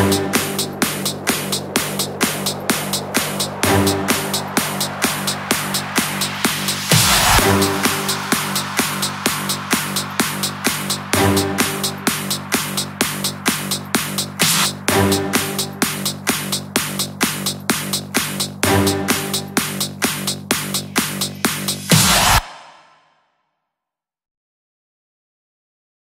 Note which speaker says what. Speaker 1: out.